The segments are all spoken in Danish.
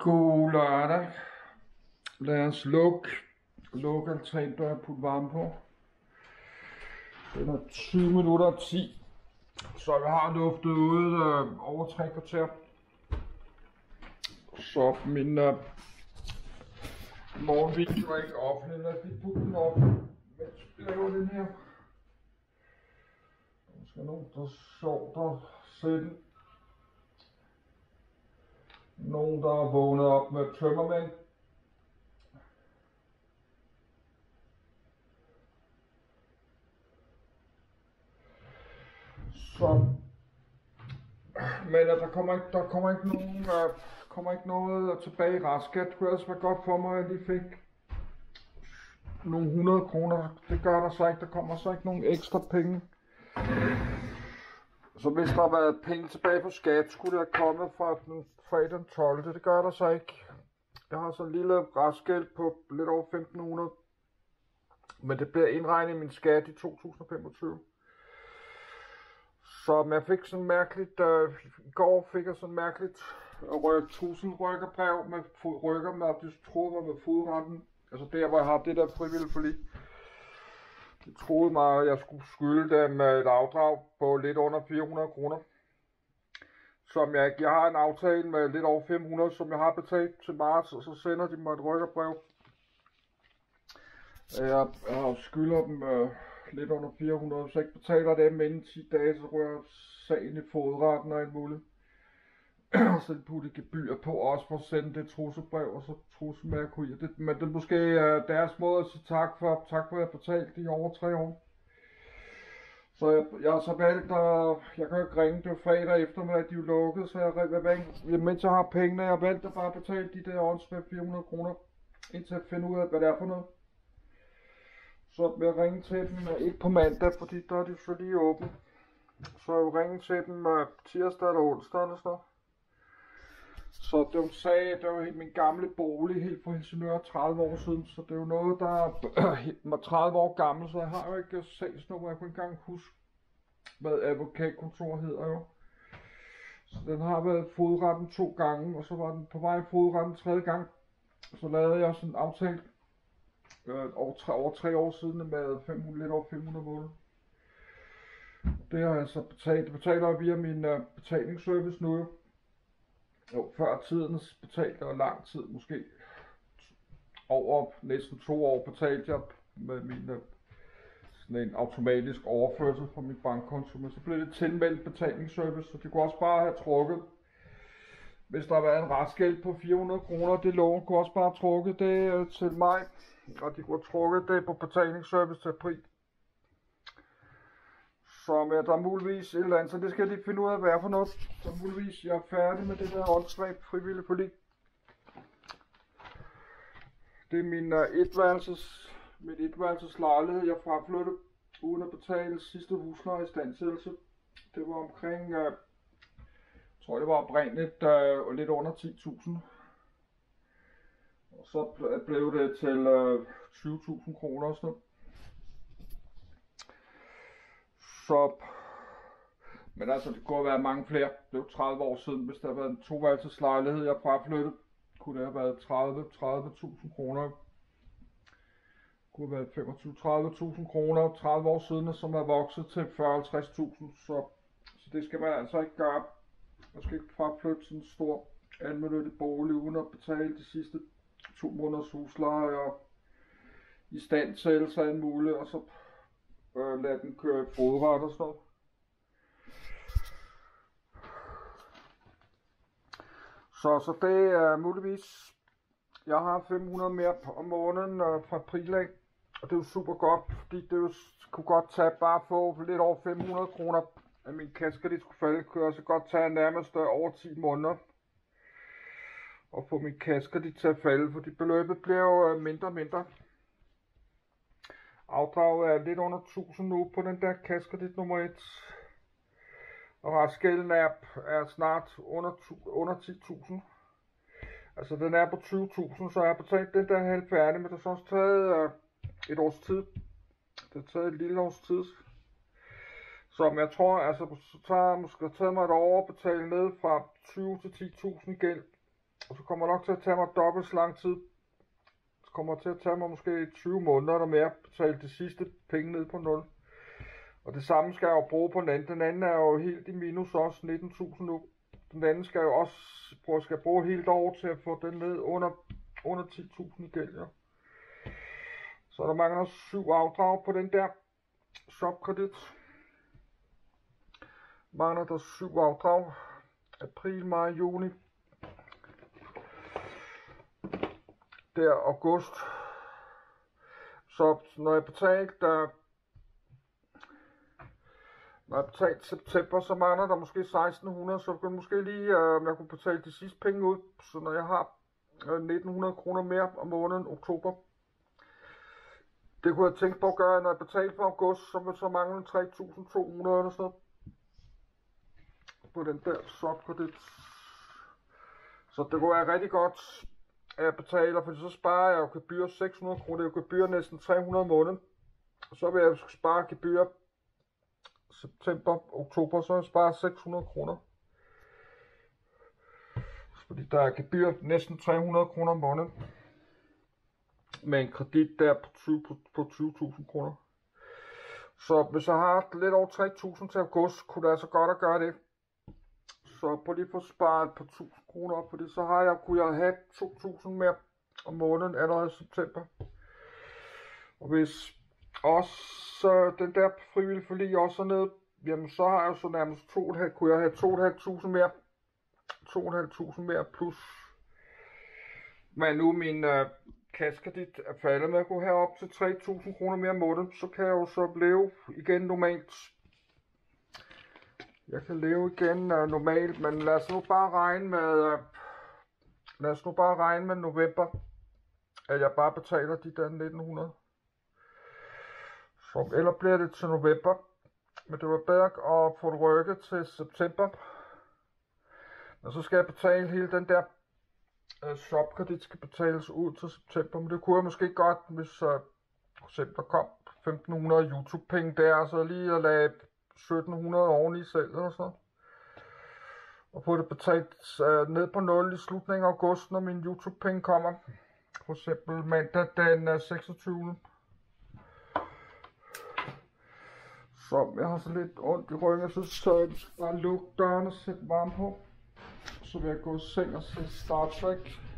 God lørdag. Lad os lukke, lukke altrandør og putte varme på. Den er 20 minutter og 10. Så vi har luftet ude øh, over tre kvarter. Så min øh, morgenvideo er ikke offentlig. Lad os lige putte den op, mens vi laver den her. Der skal nogen, der sover der. at nogen, der er vågnet op med tømmermænd. Så, men at der kommer ikke, der kommer ikke nogen, uh, kommer ikke noget tilbage i raskat. Det kunne ellers være godt for mig, at jeg lige fik nogle 100 kroner. Det gør der så ikke. Der kommer så ikke nogen ekstra penge. Så hvis der har været penge tilbage på skat, skulle det have kommet fra den fredag den 12. Det gør der så ikke. Jeg har så en lille restgæld på lidt over 1500. Men det bliver indregnet i min skat i 2025. Så jeg fik sådan mærkeligt, øh, i går fik jeg sådan mærkeligt øh, ryk, 1000 rykkerbrev med rykker med, det troede var med fodretten. Altså der, hvor jeg har det der frivillige forlig. Jeg troede mig, at jeg skulle skylde dem øh, et afdrag på lidt under 400 kroner. Som jeg, jeg har en aftale med lidt over 500, som jeg har betalt til marts, og så sender de mig et rykkerbrev. Øh, jeg, jeg skylder dem øh, lidt under 400, så jeg ikke betaler dem inden 10 dage, så rører sagen i fodretten og en og så putte gebyr på også for at sende det trussebrev, og så trusse det. Men det er måske uh, deres måde at sige tak for, tak for at jeg har betalt i over tre år. Så jeg, jeg har så valgt, at jeg kan ikke ringe, det var fredag eftermiddag, de er lukket, så jeg, jeg, jeg, mens jeg har pengene, jeg valgte valgt at bare betale de der ånds 400 kroner, indtil jeg finder ud af, hvad det er for noget. Så jeg ringe til dem, øh, ikke på mandag, fordi der er de så lige åbne. Så jeg ringe til dem øh, tirsdag eller onsdag eller sådan noget. Så det var en sag, det var min gamle bolig helt fra Helsingør 30 år siden, så det er jo noget, der er 30 år gammel, så jeg har jo ikke sagsnummer, jeg kunne ikke engang huske, hvad advokatkontor hedder jo. Så den har været fodretten to gange, og så var den på vej i fodretten tredje gang. Så lavede jeg sådan en aftale øh, over, tre, over tre år siden med 500, lidt over 500 måneder. Det har jeg så betalt. Det betaler jeg via min øh, betalingsservice nu. Jo, før tidens betalte jeg lang tid, måske over næsten to år betalte jeg med min øh, sådan en automatisk overførsel fra min bankkonto, men så blev det tilmeldt betalingsservice, så de kunne også bare have trukket, hvis der var en restgæld på 400 kroner, det lån kunne også bare have trukket det øh, til mig, og de kunne have trukket det på betalingsservice til april. Så med, der er muligvis et eller andet, så det skal jeg lige finde ud af, hvad er for noget. Så muligvis jeg er færdig med det der åndssvagt frivillige forlig. Det er min uh, etværelses, mit etværelses lejlighed, jeg fraflyttede uden at betale sidste husleje standsættelse. Det var omkring, uh, jeg tror det var oprindeligt uh, lidt under 10.000. Og så blev det til uh, 20.000 kroner og sådan Trump. Men altså, det kunne have været mange flere. Det er 30 år siden, hvis der havde været en toværelses lejlighed, jeg fraflyttede. Kunne det have været 30-30.000 kroner. Kunne have været 25-30.000 kroner 30 år siden, som er vokset til 40-50.000. Så, så det skal man altså ikke gøre. Man skal ikke fraflytte sådan en stor almindelig bolig, uden at betale de sidste to måneders husleje og i stand til alt en og så øh, lade den køre fodret og sådan noget. Så, så det er muligvis, jeg har 500 mere om måneden øh, fra april af, og det er jo super godt, fordi det jo, kunne godt tage bare få lidt over 500 kroner af min kasker, de skulle falde, kunne jeg så godt tage nærmest øh, over 10 måneder og få min kasker de til at falde, fordi beløbet bliver jo øh, mindre og mindre. Afdraget er lidt under 1000 nu på den der kaskredit nummer 1. Og restgælden er, er snart under, under 10.000. Altså den er på 20.000, så jeg har betalt den der halv færdig, men det har så også taget øh, et års tid. Det har taget et lille års tid. Som jeg tror, altså, så tager måske taget mig et år at betale ned fra 20 til 10.000 gæld. Og så kommer nok til at tage mig dobbelt så lang tid. Kommer til at tage mig måske 20 måneder eller mere at betale de sidste penge ned på 0. Og det samme skal jeg jo bruge på den anden. Den anden er jo helt i minus også 19.000 nu. Den anden skal jo også prøve, skal bruge helt over til at få den ned under, under 10.000 i gæld, ja. Så der mangler syv afdrag på den der shopkredit. Mangler der syv afdrag. April, maj, juni. Der august. Så når jeg betalte, der når jeg betalte september, så mangler der måske 1600, så kunne måske lige, øh, jeg kunne betale de sidste penge ud, så når jeg har øh, 1900 kroner mere om måneden, oktober, det kunne jeg tænke på at gøre, når jeg betalte for august, så vil så mangle 3.200 eller sådan noget. På den der shopkredit. Så det kunne være rigtig godt, jeg betaler, for så sparer jeg jo gebyr 600 kroner. Det er jo gebyr næsten 300 om. Så vil jeg spare gebyr september, oktober, så jeg sparer 600 kroner. Fordi der er gebyr næsten 300 kroner om måneden. Med en kredit der på 20.000 på, på 20 kroner. Så hvis jeg har lidt over 3.000 til august, kunne det altså godt at gøre det. Så på lige få sparet på 1000 kroner op, fordi så har jeg, kunne jeg have 2.000 mere om måneden allerede i september. Og hvis også den der frivillige forlig også er nede, jamen så har jeg så nærmest 2,5, kunne jeg have 2.500 mere. 2.500 mere plus. Men nu min øh, kaskredit er faldet med at kunne have op til 3.000 kroner mere om måneden, så kan jeg jo så leve igen normalt. Jeg kan leve igen uh, normalt, men lad os nu bare regne med, uh, lad os nu bare regne med november, at jeg bare betaler de der 1900. Så eller bliver det til november, men det var bedre at få det rykket til september. Men så skal jeg betale hele den der uh, shopkredit skal betales ud til september, men det kunne jeg måske godt, hvis uh, for eksempel der kom 1500 YouTube-penge der, så lige at lade 1700 oveni selv eller så. Og på det betalt øh, ned på 0 i slutningen af august, når min YouTube-penge kommer. For eksempel mandag den øh, 26. Så jeg har så lidt ondt i ryggen, jeg synes, så jeg skal bare lukke døren og sætte varme på. Så vil jeg gå i seng og se Star Trek.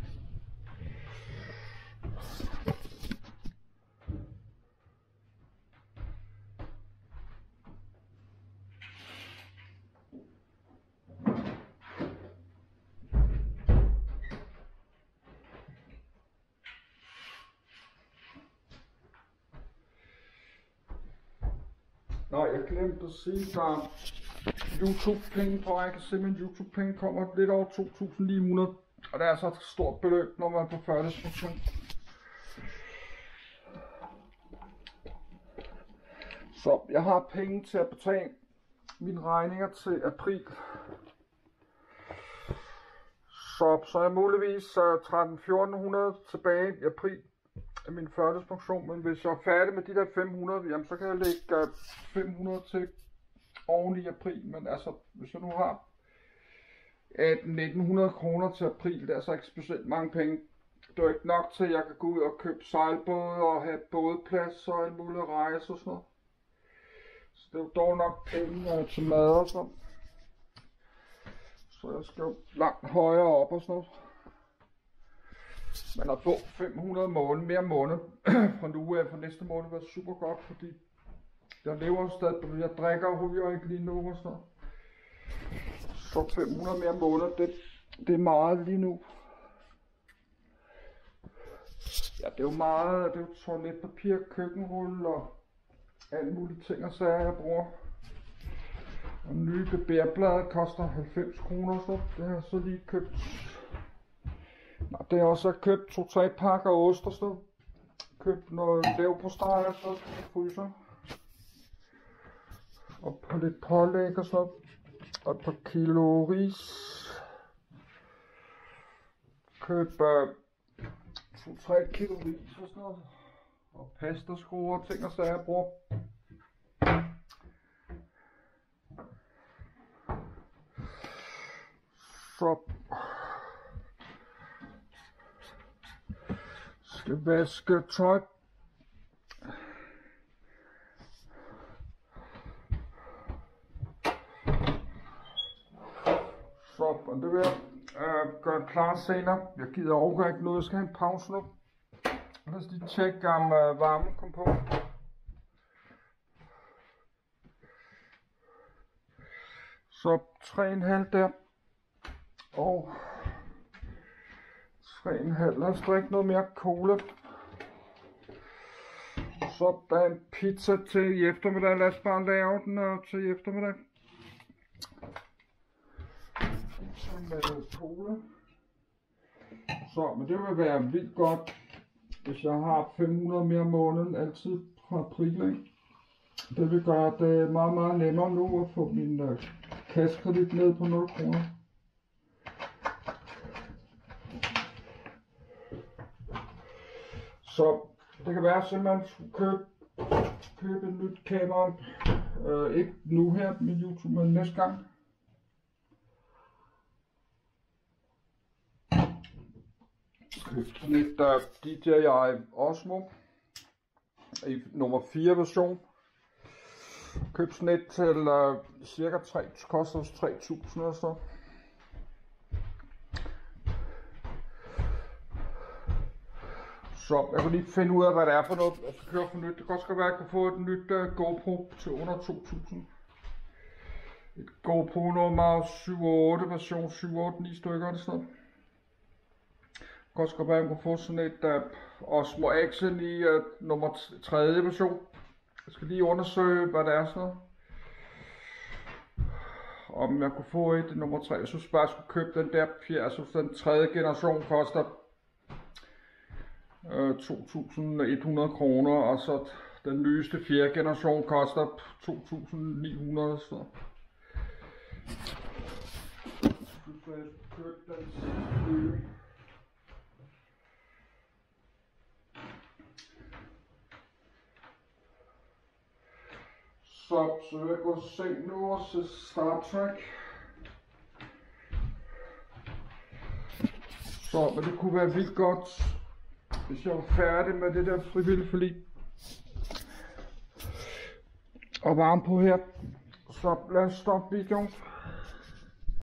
Nå, jeg glemte at sige, der er YouTube-penge på. Jeg kan se, at min YouTube-penge kommer lidt over 2.900. Og det er så et stort beløb, når man er på førtidspension. Så jeg har penge til at betale mine regninger til april. Så, så er jeg muligvis øh, 13-1400 tilbage i april min førtidspension, men hvis jeg er færdig med de der 500, jamen så kan jeg lægge øh, 500 til oven i april, men altså, hvis jeg nu har 1900 kroner til april, det er altså ikke specielt mange penge. Det er ikke nok til, at jeg kan gå ud og købe sejlbåde og have bådplads og en mulig rejse og sådan noget. Så det er jo dog nok penge øh, til mad og sådan. Så jeg skal jo langt højere op og sådan noget. Men at fået 500 måned, mere måned fra nu af for næste måned var super godt, fordi jeg lever stadig, jeg drikker og ryger ikke lige nu og sådan. Så 500 mere måneder, det, det er meget lige nu. Ja, det er jo meget, det er jo toiletpapir, køkkenrulle og alle mulige ting og sager, jeg bruger. Og nye bebærblade koster 90 kroner, så det har jeg så lige købt og det er også købt to-tre pakker ost og så købt noget lev på steg og så fryser. Og på lidt pålæg og så og et par kilo ris. Køb øh, to-tre kilo ris og sådan noget. Og pastaskruer og ting og sager, jeg bruger. Så skal vaske tøj. Så, og det vil jeg øh, gøre klar senere. Jeg gider overhovedet ikke noget, jeg skal have en pause nu. Lad os lige tjekke, om øh, varmen kom på. Så 3,5 der. Og 3,5. Lad os drikke noget mere cola. Så der er en pizza til i eftermiddag. Lad os bare lave den her til i eftermiddag. Pizza med cola. Så, men det vil være vildt godt, hvis jeg har 500 mere om måneden, altid fra april. Det vil gøre det meget, meget nemmere nu at få min øh, kassekredit ned på 0 kroner. Så det kan være, at man skulle købe, købe et nyt kamera. Øh, ikke nu her med YouTube, men næste gang. Køb sådan et uh, DJI Osmo i nummer 4 version. Køb sådan et til uh, cirka 3, koster 3.000 eller så. Trump. jeg kunne lige finde ud af, hvad det er for noget, jeg skal køre for nyt. Det kan også godt være, at jeg kunne få et nyt uh, GoPro til under 2.000. Et GoPro nummer 78, version 7.8, 9 stykker eller sådan noget. Det kan også godt være, at jeg kunne få sådan et øh, uh, Osmo Action i uh, nummer 3. version. Jeg skal lige undersøge, hvad det er sådan noget. Om jeg kunne få et i nummer 3. Jeg synes bare, jeg skulle købe den der, jeg synes altså den tredje generation koster 2.100 kroner, og så den nyeste fjerde generation koster 2.900 så. Så, så vil jeg gå og se nu og se Star Trek. Så, men det kunne være vildt godt, hvis jeg var færdig med det der frivillige forlig og varme på her. Så lad os stoppe videoen.